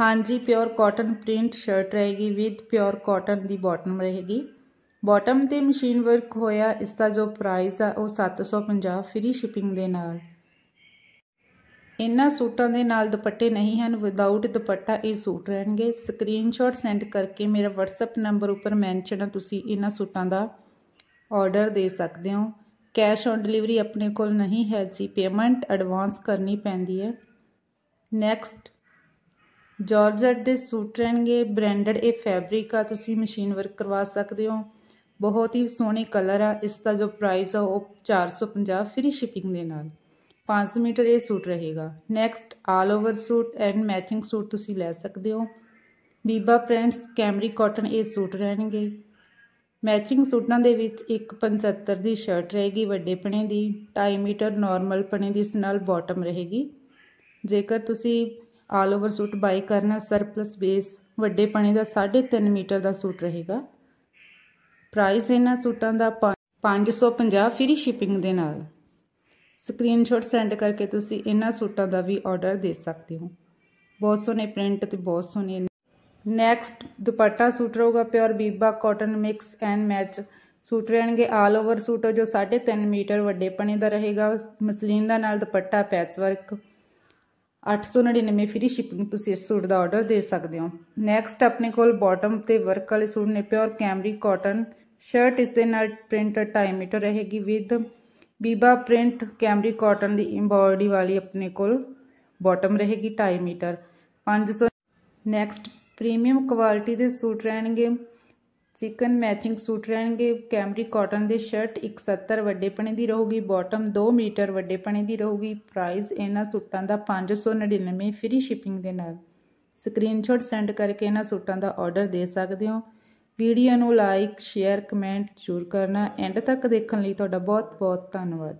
ਹਾਂਜੀ pure cotton print shirt ਰਹੇਗੀ with pure cotton ਦੀ ਬਾਟਮ ਰਹੇਗੀ। ਬਾਟਮ ਤੇ ਮਸ਼ੀਨ ਵਰਕ ਹੋਇਆ ਇਸ ਦਾ ਜੋ ਪ੍ਰਾਈਸ ਆ, ਉਹ 750 ਫ੍ਰੀ ਸ਼ਿਪਿੰਗ ਦੇ ਨਾਲ। ਇਹਨਾਂ ਸੂਟਾਂ ਦੇ ਨਾਲ ਦੁਪੱਟੇ ਨਹੀਂ ਹਨ ਵਿਦਆਊਟ ਦੁਪੱਟਾ ਇਹ ਸੂਟ ਰਹਿਣਗੇ। ਸਕਰੀਨਸ਼ਾਟ ਸੈਂਡ ਕਰਕੇ ਮੇਰਾ WhatsApp ਨੰਬਰ ਉੱਪਰ ਮੈਂਸ਼ਨ ਤੁਸੀਂ ਇਹਨਾਂ ਸੂਟਾਂ ਦਾ ਆਰਡਰ ਦੇ ਸਕਦੇ ਹੋ। ਕੈਸ਼ ਔਨ ਡਿਲੀਵਰੀ ਆਪਣੇ ਕੋਲ ਨਹੀਂ ਹੈ, ਜੀ ਪੇਮੈਂਟ ਐਡਵਾਂਸ ਕਰਨੀ ਪੈਂਦੀ ਹੈ। ਨੈਕਸਟ ਜਾਰਜਟ ਦੇ ਸੂਟ ਰਹਿਣਗੇ, ਬ੍ਰਾਂਡਡ ਇਹ ਫੈਬਰਿਕ ਆ, ਤੁਸੀਂ ਮਸ਼ੀਨ ਵਰਕ ਕਰਵਾ ਸਕਦੇ ਹੋ। ਬਹੁਤ ਹੀ ਸੋਹਣੇ ਕਲਰ ਆ, ਇਸ ਦਾ ਜੋ ਪ੍ਰਾਈਸ ਆ, ਉਹ 450 ਫ੍ਰੀ ਸ਼ਿਪਿੰਗ ਦੇ ਨਾਲ। 5 ਮੀਟਰ ਇਹ ਸੂਟ ਰਹੇਗਾ। Next all over suit and matching suit ਤੁਸੀਂ ਲੈ ਸਕਦੇ ਹੋ। ਬੀਬਾ ਪ੍ਰਿੰਟਸ ਕੈਮਰੀ ਕਾਟਨ ਇਹ ਸੂਟ ਰਹਿਣਗੇ। ਮੈਚਿੰਗ ਸੂਟਾਂ ਦੇ ਵਿੱਚ ਇੱਕ 75 ਦੀ ਸ਼ਰਟ ਰਹੇਗੀ, ਵੱਡੇ ਪਣੇ ਦੀ। 2.5 ਮੀਟਰ ਨਾਰਮਲ ਪਣੇ ਦੀ ਇਸ ਨਾਲ ਬਾਟਮ ਰਹੇਗੀ। ਜੇਕਰ ਤੁਸੀਂ ਆਲ ਓਵਰ ਸੂਟ ਬਾਈ ਕਰਨਾ ਸਰਪਲਸ ਬੇਸ ਵੱਡੇ ਪਣੇ ਦਾ 3.5 ਮੀਟਰ ਦਾ ਸੂਟ ਰਹੇਗਾ। ਪ੍ਰਾਈਸ ਇਹਨਾਂ ਸੂਟਾਂ ਦਾ 550 ਫ੍ਰੀ ਸ਼ਿਪਿੰਗ ਦੇ ਨਾਲ। ਸਕਰੀਨਸ਼ਾਟ ਸੈਂਡ ਕਰਕੇ ਤੁਸੀਂ ਇਹਨਾਂ ਸੂਟਾਂ ਦਾ ਵੀ ਆਰਡਰ ਦੇ ਸਕਦੇ ਹੋ। ਬਹੁਤ ਸੋਹਣੇ ਪ੍ਰਿੰਟ ਤੇ ਬਹੁਤ ਸੋਹਣੇ ਨੈਕਸਟ ਦੁਪੱਟਾ ਸੂਟ ਰਹੂਗਾ pure Biba cotton mix and match suit ਰਹਿਣਗੇ ਆਲ ਓਵਰ ਸੂਟ ਜੋ 3.5 ਮੀਟਰ ਵੱਡੇ ਪਣੇ ਦਾ ਰਹੇਗਾ। ਮਸਲੀਨ ਦਾ ਨਾਲ dupatta patch work 899 free shipping ਤੁਸੀਂ ਇਸ ਸੂਟ ਦਾ ਆਰਡਰ ਦੇ ਸਕਦੇ ਹੋ। ਨੈਕਸਟ ਆਪਣੇ ਕੋਲ ਬਾਟਮ ਤੇ ਵਰਕ ਵਾਲੇ ਸੂਟ ਨੇ ਪਿਓਰ ਕੈਮਰੀ ਕਾਟਨ ਸ਼ਰਟ ਇਸ ਦੇ ਨਾਲ ਪ੍ਰਿੰਟ 2.5 ਮੀਟਰ ਰਹੇਗੀ with Biba print cambric cotton the embroidery ਵਾਲੀ ਆਪਣੇ ਕੋਲ ਬਾਟਮ ਰਹੇਗੀ 2.5 ਮੀਟਰ। 500 ਨੈਕਸਟ ਪ੍ਰੀਮੀਅਮ ਕੁਆਲਿਟੀ ਦੇ ਸੂਟ ਰਹਿਣਗੇ। ਚਿਕਨ ਮੈਚਿੰਗ ਸੂਟ ਰਹਿਣਗੇ। ਕੈਮਰੀ ਕਾਟਨ ਦੇ ਸ਼ਰਟ 170 ਵੱਡੇ ਪਣੇ ਦੀ ਰਹੂਗੀ, ਬਾਟਮ 2 ਮੀਟਰ ਵੱਡੇ ਪਣੇ ਦੀ ਰਹੂਗੀ। ਪ੍ਰਾਈਸ ਇਹਨਾਂ ਸੂਟਾਂ ਦਾ 599 ਫ੍ਰੀ ਸ਼ਿਪਿੰਗ ਦੇ ਨਾਲ। ਸਕਰੀਨਸ਼ਾਟ ਸੈਂਡ ਕਰਕੇ ਇਹਨਾਂ ਸੂਟਾਂ ਦਾ ਆਰਡਰ ਦੇ ਸਕਦੇ ਹੋ। ਵੀਡੀਓ ਨੂੰ ਲਾਈਕ, ਸ਼ੇਅਰ, ਕਮੈਂਟ ਜ਼ਰੂਰ ਕਰਨਾ। ਐਂਡ ਤੱਕ ਦੇਖਣ ਲਈ ਤੁਹਾਡਾ ਬਹੁਤ ਬਹੁਤ ਧੰਨਵਾਦ।